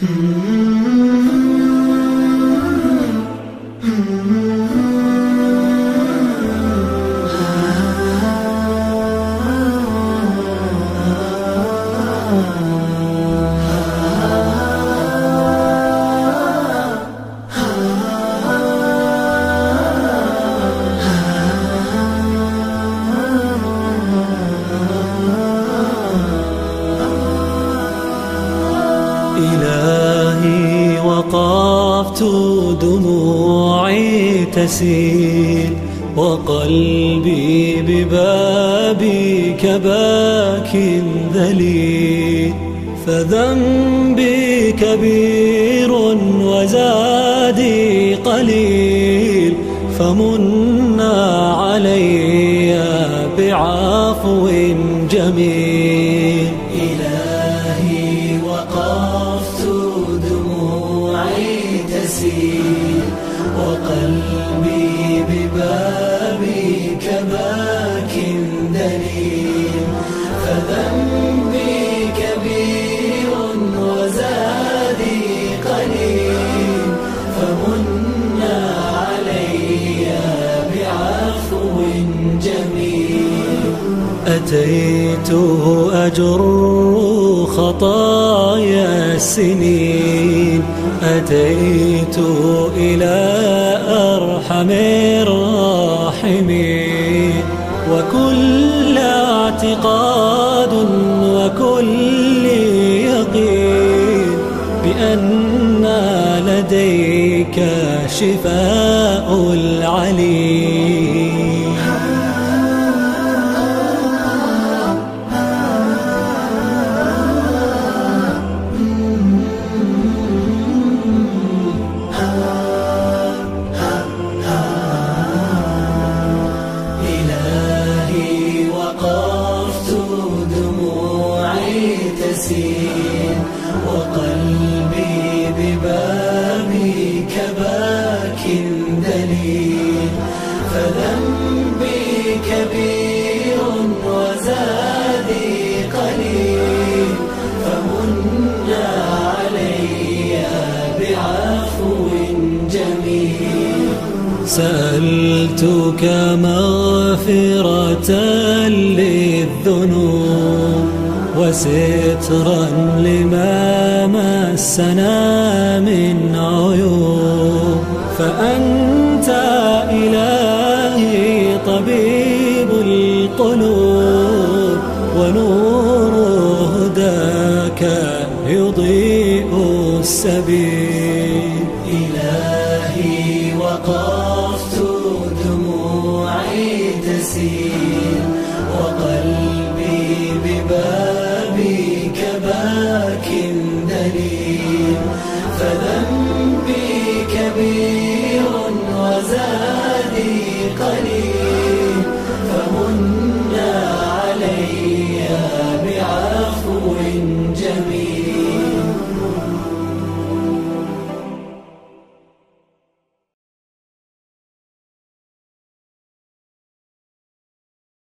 Mm-hmm. mm-hmm. إلهي وقفت دموعي تسيل وقلبي ببابك باك ذليل فذنبي كبير وزادي قليل فمنا علي بعفو جميل أتيت أجر خطايا السنين. أتيت إلى أرحم الراحمين. وكل اعتقاد وكل يقين بأن لديك شفاء العليم. سألتك مغفرة للذنوب وسترا لما مسنا من عيوب فأنت إلهي طبيب القلوب ونور هداك يضيء السبيل إلهي وقلبي ببابك باك دليل فذنبي كبير وزادي قليل